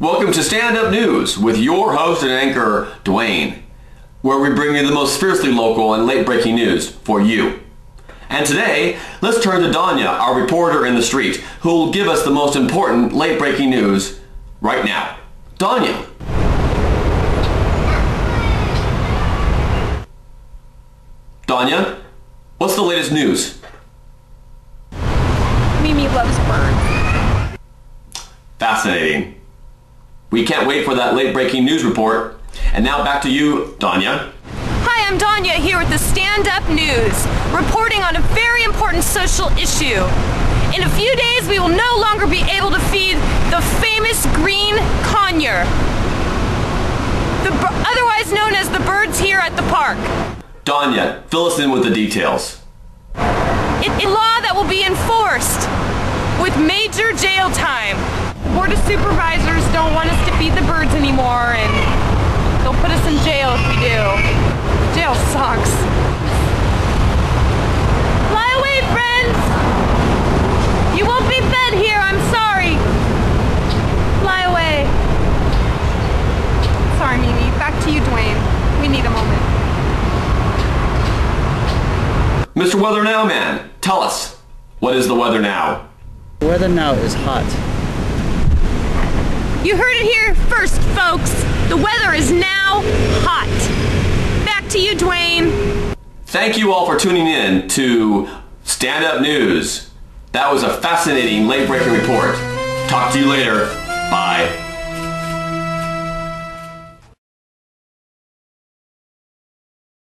Welcome to Stand Up News with your host and anchor, Dwayne, where we bring you the most fiercely local and late breaking news for you. And today, let's turn to Danya, our reporter in the street, who will give us the most important late breaking news right now. Danya. Danya, what's the latest news? Mimi loves birds. Fascinating. We can't wait for that late breaking news report. And now back to you, Danya. Hi, I'm Danya here with the Stand Up News, reporting on a very important social issue. In a few days, we will no longer be able to feed the famous green conure, the, otherwise known as the birds here at the park. Danya, fill us in with the details. It, a law that will be enforced with major jail time. The Board of Supervisors don't want us to feed the birds anymore and they'll put us in jail if we do. Jail sucks. Fly away, friends! You won't be fed here, I'm sorry. Fly away. Sorry, Mimi. Back to you, Dwayne. We need a moment. Mr. Weather Now Man, tell us, what is the weather now? The weather now is hot. You heard it here first, folks. The weather is now hot. Back to you, Dwayne. Thank you all for tuning in to Stand Up News. That was a fascinating late breaking report. Talk to you later. Bye.